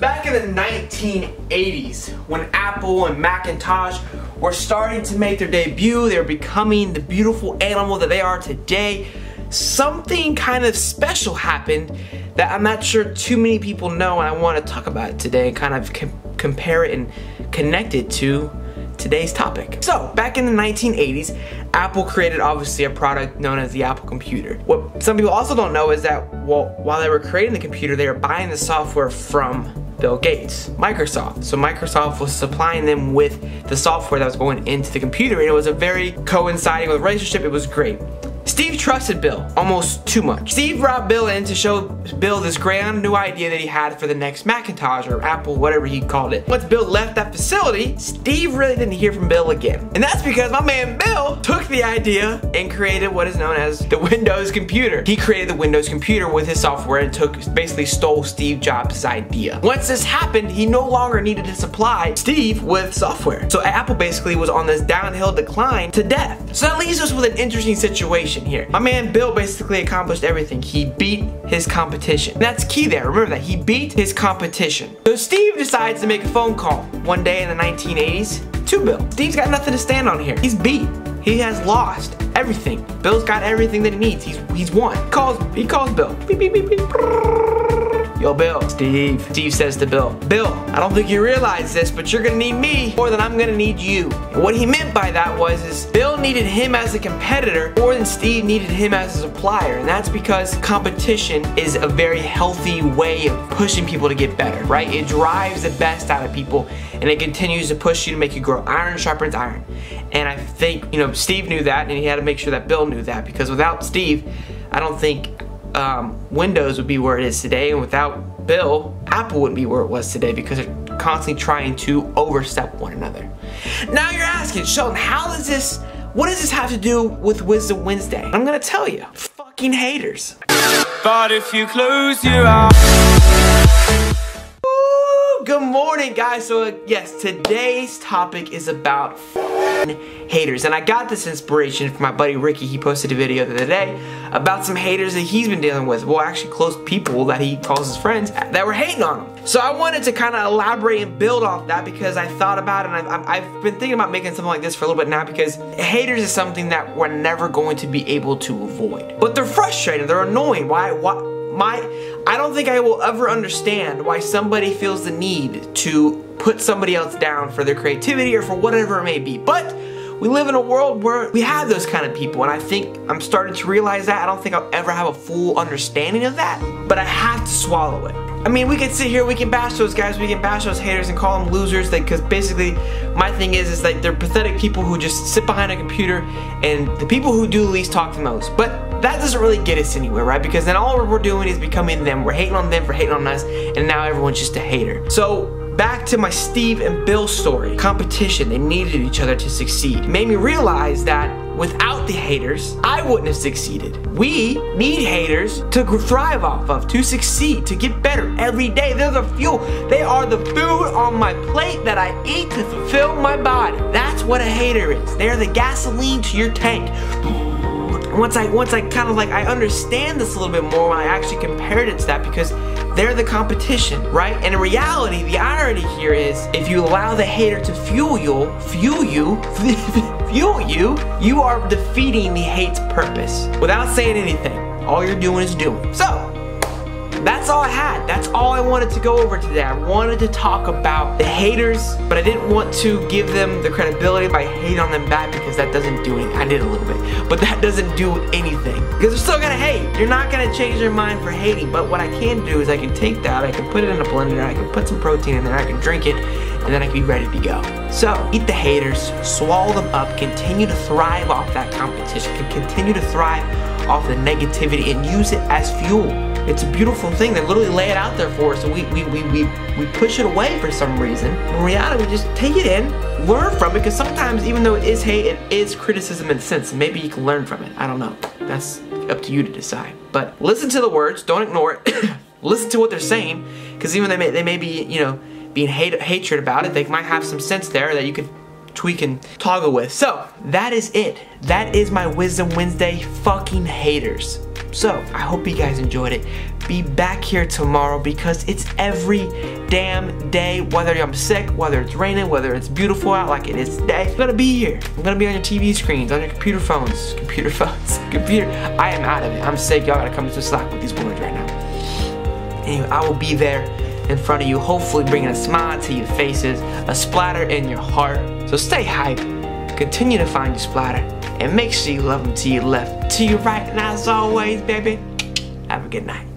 Back in the 1980s, when Apple and Macintosh were starting to make their debut, they were becoming the beautiful animal that they are today, something kind of special happened that I'm not sure too many people know and I want to talk about it today and kind of com compare it and connect it to today's topic. So, back in the 1980s, Apple created obviously a product known as the Apple computer. What some people also don't know is that well, while they were creating the computer, they were buying the software from Bill Gates, Microsoft. So Microsoft was supplying them with the software that was going into the computer and it was a very coinciding with relationship. It was great. Steve trusted Bill almost too much. Steve brought Bill in to show Bill this grand new idea that he had for the next Macintosh or Apple, whatever he called it. Once Bill left that facility, Steve really didn't hear from Bill again. And that's because my man Bill took the idea and created what is known as the Windows computer. He created the Windows computer with his software and took basically stole Steve Jobs' idea. Once this happened, he no longer needed to supply Steve with software. So Apple basically was on this downhill decline to death. So that leaves us with an interesting situation here. My man Bill basically accomplished everything. He beat his competition. And that's key there. Remember that. He beat his competition. So Steve decides to make a phone call one day in the 1980s to Bill. Steve's got nothing to stand on here. He's beat. He has lost everything. Bill's got everything that he needs. He's he's won. He calls he calls Bill. Beep, beep, beep, Yo, Bill. Steve. Steve says to Bill, Bill, I don't think you realize this, but you're gonna need me more than I'm gonna need you. And what he meant by that was is Bill needed him as a competitor more than Steve needed him as a supplier. And that's because competition is a very healthy way of pushing people to get better, right? It drives the best out of people and it continues to push you to make you grow. Iron sharpens iron. And I think, you know, Steve knew that and he had to make sure that Bill knew that because without Steve, I don't think um, Windows would be where it is today, and without Bill, Apple wouldn't be where it was today because they're constantly trying to overstep one another. Now you're asking, Shelton, how does this, what does this have to do with Wisdom Wednesday? I'm gonna tell you, fucking haters. But if you close your eyes. Good morning, guys. So, uh, yes, today's topic is about haters. And I got this inspiration from my buddy Ricky. He posted a video the other day about some haters that he's been dealing with. Well, actually, close people that he calls his friends that were hating on him. So, I wanted to kind of elaborate and build off that because I thought about it and I've, I've been thinking about making something like this for a little bit now because haters is something that we're never going to be able to avoid. But they're frustrating, they're annoying. Why? Why? My I don't think I will ever understand why somebody feels the need to put somebody else down for their creativity or for whatever it may be. But we live in a world where we have those kind of people and I think I'm starting to realize that. I don't think I'll ever have a full understanding of that, but I have to swallow it. I mean, we can sit here, we can bash those guys, we can bash those haters and call them losers, because basically, my thing is, is like they're pathetic people who just sit behind a computer, and the people who do least talk the most. But that doesn't really get us anywhere, right? Because then all we're doing is becoming them. We're hating on them for hating on us, and now everyone's just a hater. So back to my Steve and Bill story. Competition, they needed each other to succeed. It made me realize that without the haters, I wouldn't have succeeded. We need haters to thrive off of, to succeed, to get better every day. They're the fuel. They are the food on my plate that I eat to fulfill my body. That's what a hater is. They're the gasoline to your tank once I once I kind of like I understand this a little bit more when I actually compared it to that because they're the competition, right? And in reality, the irony here is if you allow the hater to fuel you, fuel you, fuel you, you are defeating the hate's purpose without saying anything. All you're doing is doing. So, that's all I had. That's all I wanted to go over today. I wanted to talk about the haters, but I didn't want to give them the credibility by hating on them back because that doesn't do anything. I did a little bit, but that doesn't do anything. Because they're still gonna hate. You're not gonna change their mind for hating, but what I can do is I can take that, I can put it in a blender, I can put some protein in there, I can drink it, and then I can be ready to go. So, eat the haters, swallow them up, continue to thrive off that competition, continue to thrive off the negativity and use it as fuel. It's a beautiful thing. They literally lay it out there for us, and we we, we, we, we push it away for some reason. In reality, we just take it in, learn from it, because sometimes even though it is hate, it is criticism in a sense. Maybe you can learn from it. I don't know. That's up to you to decide. But listen to the words, don't ignore it. listen to what they're saying, because even they may they may be, you know, being hate hatred about it, they might have some sense there that you could tweak and toggle with. So, that is it. That is my Wisdom Wednesday fucking haters. So, I hope you guys enjoyed it. Be back here tomorrow because it's every damn day, whether I'm sick, whether it's raining, whether it's beautiful out like it is today. I'm gonna be here. I'm gonna be on your TV screens, on your computer phones, computer phones, computer. I am out of it. I'm sick. Y'all gotta come into Slack with these words right now. Anyway, I will be there in front of you, hopefully bringing a smile to your faces, a splatter in your heart. So stay hype, continue to find your splatter, and make sure you love them to your left, to your right, and as always, baby, have a good night.